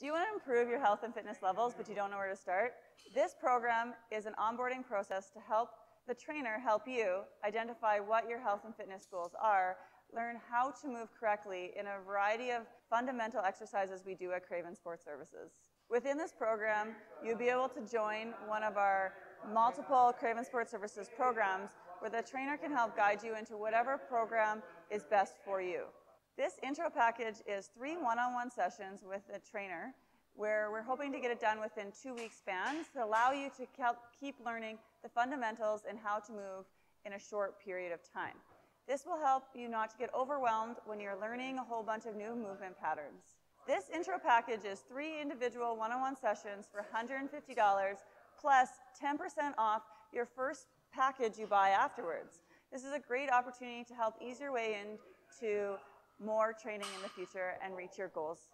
Do you want to improve your health and fitness levels, but you don't know where to start? This program is an onboarding process to help the trainer help you identify what your health and fitness goals are, learn how to move correctly in a variety of fundamental exercises we do at Craven Sports Services. Within this program, you'll be able to join one of our multiple Craven Sports Services programs where the trainer can help guide you into whatever program is best for you. This intro package is three one-on-one sessions with a trainer where we're hoping to get it done within two week spans to allow you to keep learning the fundamentals and how to move in a short period of time. This will help you not to get overwhelmed when you're learning a whole bunch of new movement patterns. This intro package is three individual one-on-one sessions for $150 plus 10% off your first package you buy afterwards. This is a great opportunity to help ease your way into more training in the future and reach your goals.